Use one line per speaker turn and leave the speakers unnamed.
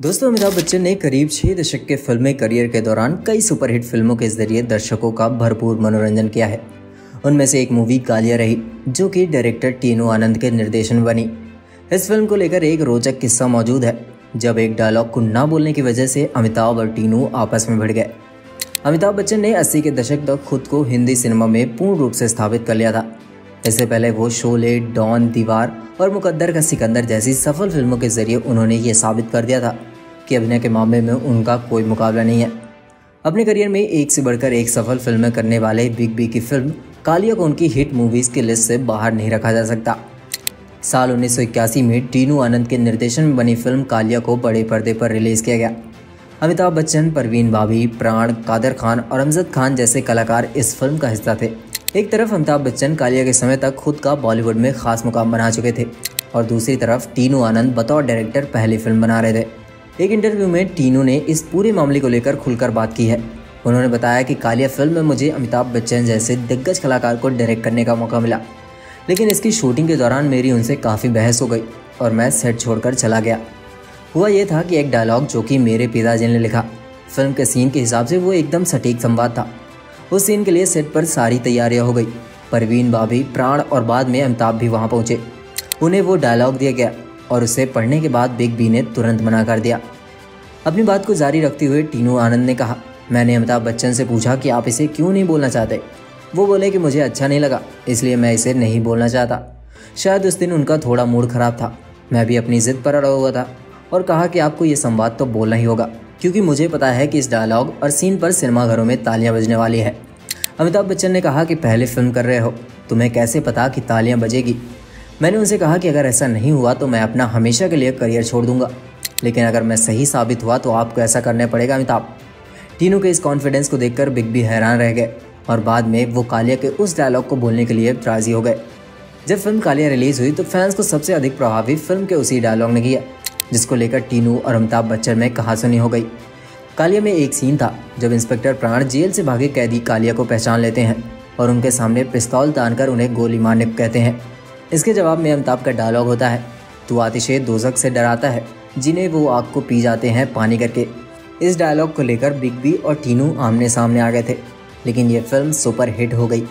दोस्तों, अमिताभ बच्चन ने करीब छह दशक के फिल्मी करियर के दौरान कई सुपरहिट फ़िल्मों के ज़रिए दर्शकों का भरपूर मनोरंजन किया है। उनमें से एक मूवी कालिया रही, जो कि डायरेक्टर टीनू आनंद के निर्देशन बनी। इस फ़िल्म को लेकर एक रोचक किस्सा मौजूद है, जब एक डायलॉग को ना बोलने की वजह से अमिताभ और टीनू आपस में भिड़ गए। अमिताभ बच्चन ने 80 के दशक तक खुद को हिंदी सिनेमा में पूर्ण रूप से स्थापित कर लिया था। इससे पहले वो शोले डॉन दीवार और मुकद्दर का सिकंदर जैसी सफल फ़िल्मों के ज़रिए उन्होंने ये साबित कर दिया था कि अभिनय के मामले में उनका कोई मुकाबला नहीं है। अपने करियर में एक से बढ़कर एक सफल फ़िल्में करने वाले बिग बी की फ़िल्म कालिया को उनकी हिट मूवीज़ की लिस्ट से बाहर नहीं रखा जा सकता। साल उन्नीस सौ इक्यासी में टीनू आनंद के निर्देशन में बनी फ़िल्म कालिया को बड़े पर्दे पर रिलीज़ किया गया। अमिताभ बच्चन, परवीन भाभी, प्राण, कादर खान और अमजद खान जैसे कलाकार इस फ़िल्म का हिस्सा थे। एक तरफ़ अमिताभ बच्चन, कालिया के समय तक खुद का बॉलीवुड में खास मुकाम बना चुके थे, और दूसरी तरफ़ टीनू आनंद बतौर डायरेक्टर पहली फ़िल्म बना रहे थे। एक इंटरव्यू में टीनू ने इस पूरे मामले को लेकर खुलकर बात की है। उन्होंने बताया कि कालिया फ़िल्म में मुझे अमिताभ बच्चन जैसे दिग्गज कलाकार को डायरेक्ट करने का मौका मिला, लेकिन इसकी शूटिंग के दौरान मेरी उनसे काफ़ी बहस हो गई, और मैं सेट छोड़कर चला गया। हुआ ये था कि एक डायलॉग जो कि मेरे पिताजी ने लिखा। फ़िल्म के सीन के हिसाब से वो एकदम सटीक संवाद था। उस सीन के लिए सेट पर सारी तैयारियाँ हो गई। परवीन बाबी प्राण और बाद में अमिताभ भी वहाँ पहुँचे। उन्हें वो डायलॉग दिया गया और उसे पढ़ने के बाद बिग बी ने तुरंत मना कर दिया। अपनी बात को जारी रखते हुए टीनू आनंद ने कहा, मैंने अमिताभ बच्चन से पूछा कि आप इसे क्यों नहीं बोलना चाहते? वो बोले कि मुझे अच्छा नहीं लगा, इसलिए मैं इसे नहीं बोलना चाहता। शायद उस दिन उनका थोड़ा मूड खराब था। मैं भी अपनी ज़िद पर अड़ा हुआ था और कहा कि आपको ये संवाद तो बोलना ही होगा। क्योंकि मुझे पता है कि इस डायलॉग और सीन पर सिनेमाघरों में तालियाँ बजने वाली है। अमिताभ बच्चन ने कहा कि पहले फ़िल्म कर रहे हो, तुम्हें कैसे पता कि तालियाँ बजेगी? मैंने उनसे कहा कि अगर ऐसा नहीं हुआ तो मैं अपना हमेशा के लिए करियर छोड़ दूँगा। लेकिन अगर मैं सही साबित हुआ तो आपको ऐसा करना पड़ेगा, अमिताभ। तीनों के इस कॉन्फिडेंस को देखकर बिग भी हैरान रह गए और बाद में वो कालिया के उस डायलॉग को बोलने के लिए राज़ी हो गए। जब फ़िल्म कालिया रिलीज़ हुई तो फैंस को सबसे अधिक प्रभावित फ़िल्म के उसी डायलॉग ने किया, जिसको लेकर टीनू और अमिताभ बच्चन में कहासुनी हो गई। कालिया में एक सीन था, जब इंस्पेक्टर प्राण जेल से भागे कैदी कालिया को पहचान लेते हैं और उनके सामने पिस्तौल तानकर उन्हें गोली मारने कहते हैं। इसके जवाब में अमिताभ का डायलॉग होता है, तू आतिशे दोजक से डराता है, जिन्हें वो आग को पी जाते हैं पानी करके। इस डायलॉग को लेकर बिग बी और टीनू आमने सामने आ गए थे, लेकिन ये फ़िल्म सुपर हिट हो गई।